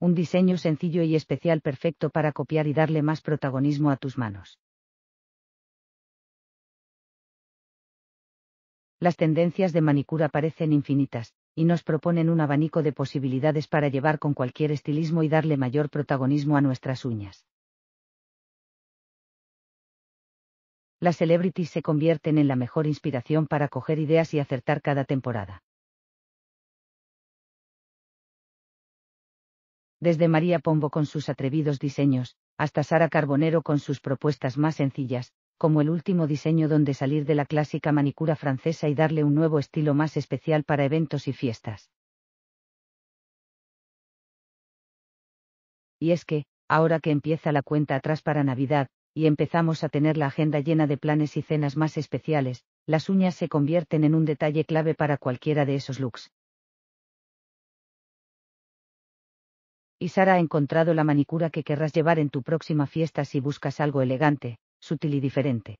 un diseño sencillo y especial perfecto para copiar y darle más protagonismo a tus manos. Las tendencias de manicura parecen infinitas, y nos proponen un abanico de posibilidades para llevar con cualquier estilismo y darle mayor protagonismo a nuestras uñas. Las celebrities se convierten en la mejor inspiración para coger ideas y acertar cada temporada. Desde María Pombo con sus atrevidos diseños, hasta Sara Carbonero con sus propuestas más sencillas, como el último diseño donde salir de la clásica manicura francesa y darle un nuevo estilo más especial para eventos y fiestas. Y es que, ahora que empieza la cuenta atrás para Navidad, y empezamos a tener la agenda llena de planes y cenas más especiales, las uñas se convierten en un detalle clave para cualquiera de esos looks. Y Sara ha encontrado la manicura que querrás llevar en tu próxima fiesta si buscas algo elegante, sutil y diferente.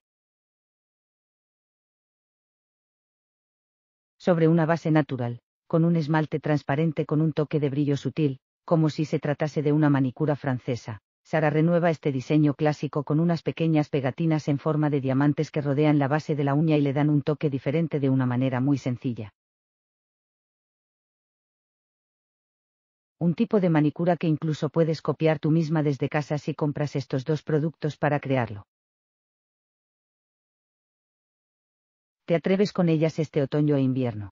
Sobre una base natural, con un esmalte transparente con un toque de brillo sutil, como si se tratase de una manicura francesa, Sara renueva este diseño clásico con unas pequeñas pegatinas en forma de diamantes que rodean la base de la uña y le dan un toque diferente de una manera muy sencilla. Un tipo de manicura que incluso puedes copiar tú misma desde casa si compras estos dos productos para crearlo. Te atreves con ellas este otoño e invierno.